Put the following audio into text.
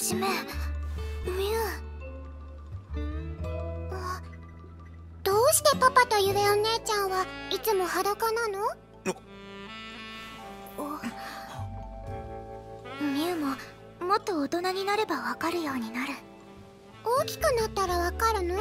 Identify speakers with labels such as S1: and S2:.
S1: 始めミュウどうしてパパとゆえお姉ちゃんはいつも裸なの？ミュウももっと大人になればわかるようになる。大きくなったらわかるの？